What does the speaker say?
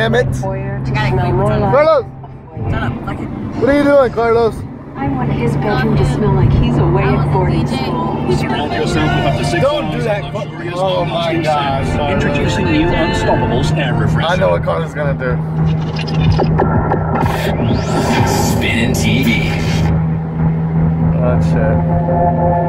Damn it! Carlos, what are you doing, Carlos? I want his bedroom to smell like he's away at boarding school. Surround yourself with up to six Don't do that. Oh my God, sorry. Introducing new Unstoppable air refresher. I know what Carlos is gonna do. Spin TV. Oh shit.